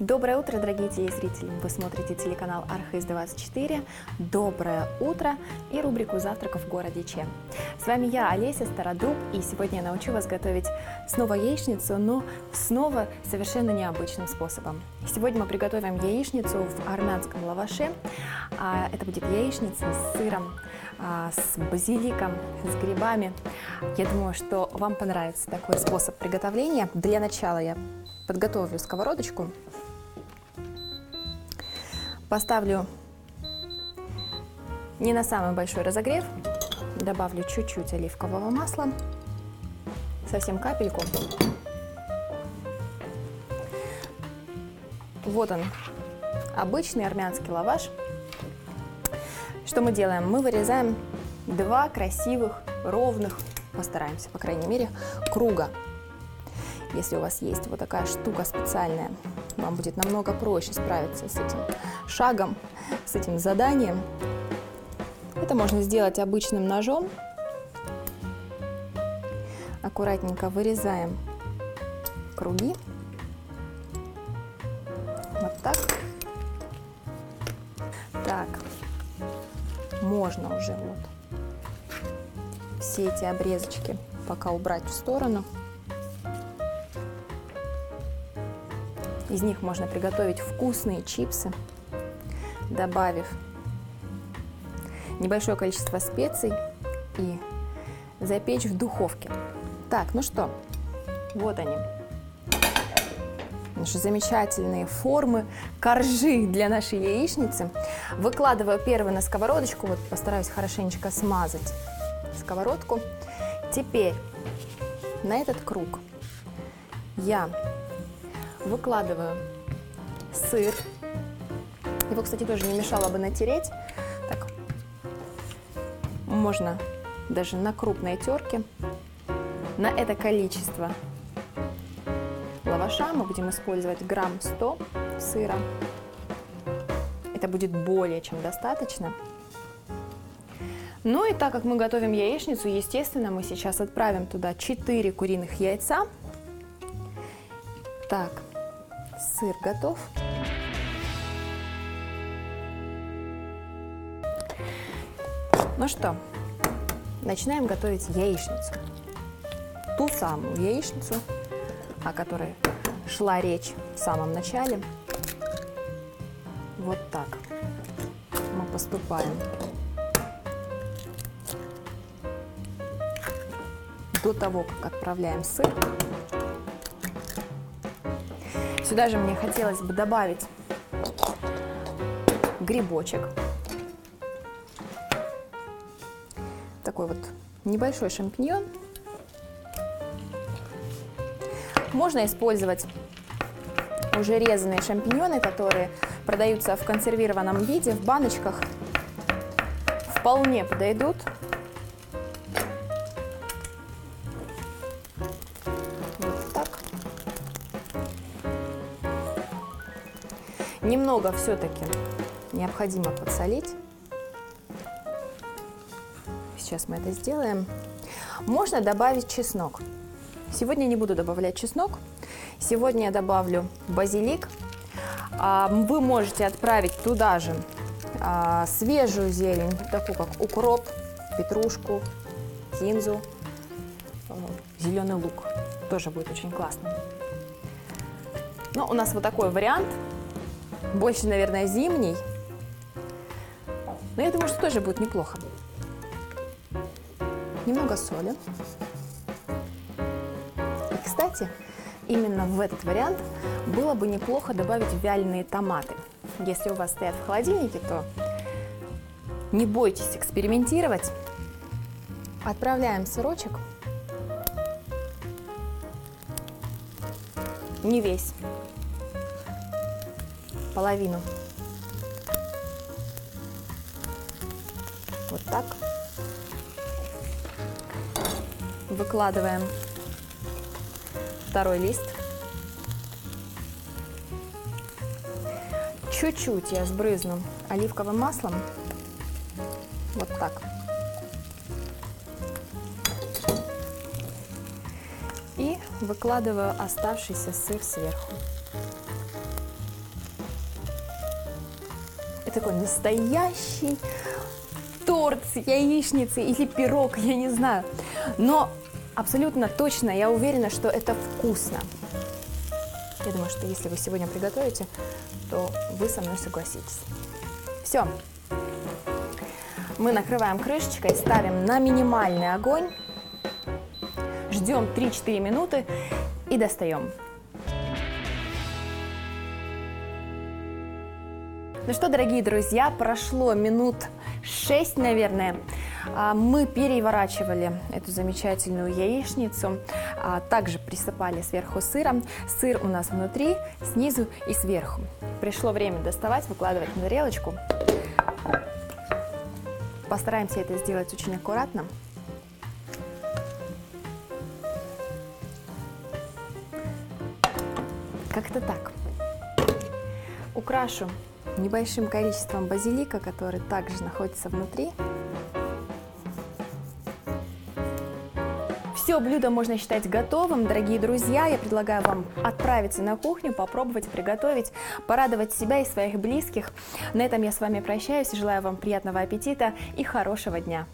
Доброе утро, дорогие телезрители! Вы смотрите телеканал Архиз-24. Доброе утро и рубрику «Завтраков в городе Чем». С вами я, Олеся Стародуб, и сегодня я научу вас готовить снова яичницу, но снова совершенно необычным способом. Сегодня мы приготовим яичницу в армянском лаваше. А, это будет яичница с сыром, а, с базиликом, с грибами. Я думаю, что вам понравится такой способ приготовления. Для начала я подготовлю сковородочку Поставлю не на самый большой разогрев, добавлю чуть-чуть оливкового масла, совсем капельку. Вот он, обычный армянский лаваш. Что мы делаем? Мы вырезаем два красивых, ровных, постараемся, по крайней мере, круга. Если у вас есть вот такая штука специальная, вам будет намного проще справиться с этим шагом, с этим заданием. Это можно сделать обычным ножом. Аккуратненько вырезаем круги. Вот так. Так, можно уже вот все эти обрезочки пока убрать в сторону. Из них можно приготовить вкусные чипсы, добавив небольшое количество специй и запечь в духовке. Так, ну что, вот они. Наши замечательные формы, коржи для нашей яичницы. Выкладываю первый на сковородочку, вот постараюсь хорошенечко смазать сковородку. Теперь на этот круг я выкладываю сыр. Его, кстати, тоже не мешало бы натереть. Так, можно даже на крупной терке. На это количество лаваша мы будем использовать грамм 100 сыра. Это будет более чем достаточно. Ну и так как мы готовим яичницу, естественно, мы сейчас отправим туда 4 куриных яйца. Так, Сыр готов. Ну что, начинаем готовить яичницу. Ту самую яичницу, о которой шла речь в самом начале. Вот так мы поступаем. До того, как отправляем сыр, Сюда же мне хотелось бы добавить грибочек. Такой вот небольшой шампиньон. Можно использовать уже резанные шампиньоны, которые продаются в консервированном виде, в баночках. Вполне подойдут. Немного все-таки необходимо подсолить. Сейчас мы это сделаем. Можно добавить чеснок. Сегодня не буду добавлять чеснок. Сегодня я добавлю базилик. А, вы можете отправить туда же а, свежую зелень, такую как укроп, петрушку, кинзу, а, зеленый лук. Тоже будет очень классно. Но у нас вот такой вариант – больше, наверное, зимний. Но я думаю, что тоже будет неплохо. Немного соли. И, кстати, именно в этот вариант было бы неплохо добавить вяленые томаты. Если у вас стоят в холодильнике, то не бойтесь экспериментировать. Отправляем сырочек. Не весь половину. Вот так. Выкладываем второй лист. Чуть-чуть я сбрызну оливковым маслом. Вот так. И выкладываю оставшийся сыр сверху. Такой настоящий торт с яичницей или пирог, я не знаю. Но абсолютно точно я уверена, что это вкусно. Я думаю, что если вы сегодня приготовите, то вы со мной согласитесь. Все. Мы накрываем крышечкой, ставим на минимальный огонь, ждем 3-4 минуты и достаем. Ну что, дорогие друзья, прошло минут 6, наверное. А, мы переворачивали эту замечательную яичницу, а, также присыпали сверху сыром. Сыр у нас внутри, снизу и сверху. Пришло время доставать, выкладывать на тарелочку. Постараемся это сделать очень аккуратно. Как-то так. Украшу небольшим количеством базилика, который также находится внутри. Все блюдо можно считать готовым, дорогие друзья. Я предлагаю вам отправиться на кухню, попробовать приготовить, порадовать себя и своих близких. На этом я с вами прощаюсь. Желаю вам приятного аппетита и хорошего дня.